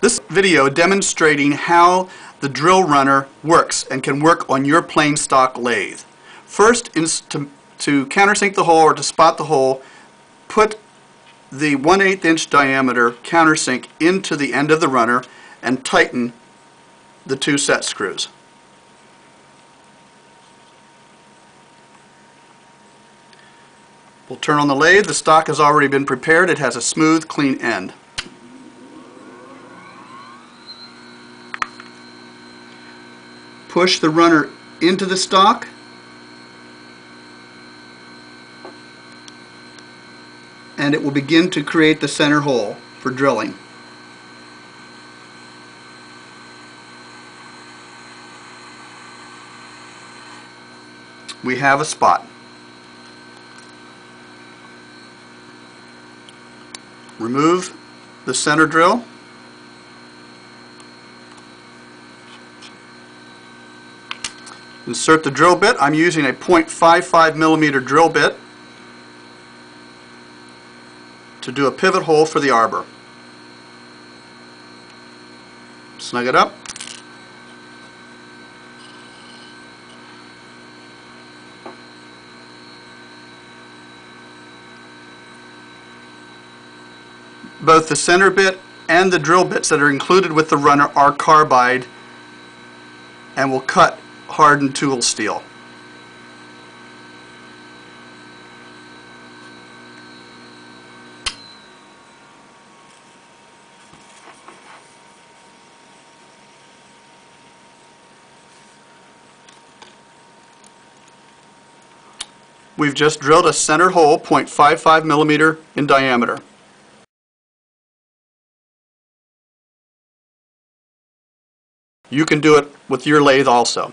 This video demonstrating how the drill runner works and can work on your plain stock lathe. First, to, to countersink the hole or to spot the hole, put the 1 8 inch diameter countersink into the end of the runner and tighten the two set screws. We'll turn on the lathe. The stock has already been prepared. It has a smooth, clean end. Push the runner into the stock. And it will begin to create the center hole for drilling. We have a spot. remove the center drill insert the drill bit. I'm using a 0.55 millimeter drill bit to do a pivot hole for the arbor. Snug it up. Both the center bit and the drill bits that are included with the runner are carbide and will cut hardened tool steel. We've just drilled a center hole 0.55 millimeter in diameter. You can do it with your lathe also.